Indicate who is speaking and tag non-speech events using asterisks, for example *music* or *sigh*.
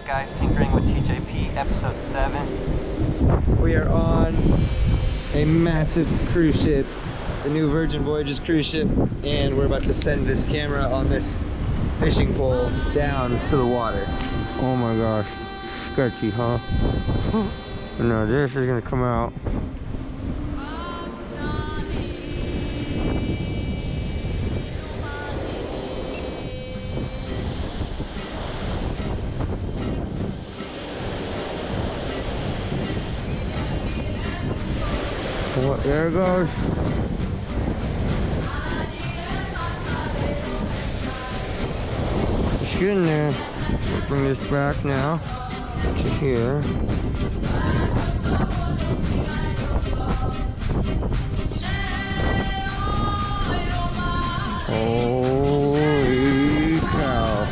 Speaker 1: back, guys. Tinkering with TJP, episode 7. We are on a massive cruise ship, the new Virgin Voyages cruise ship, and we're about to send this camera on this fishing pole down to the water. Oh my gosh, sketchy, *laughs* huh? no, this is gonna come out. There it goes. It's getting there. We'll bring this back now to here. Holy cow.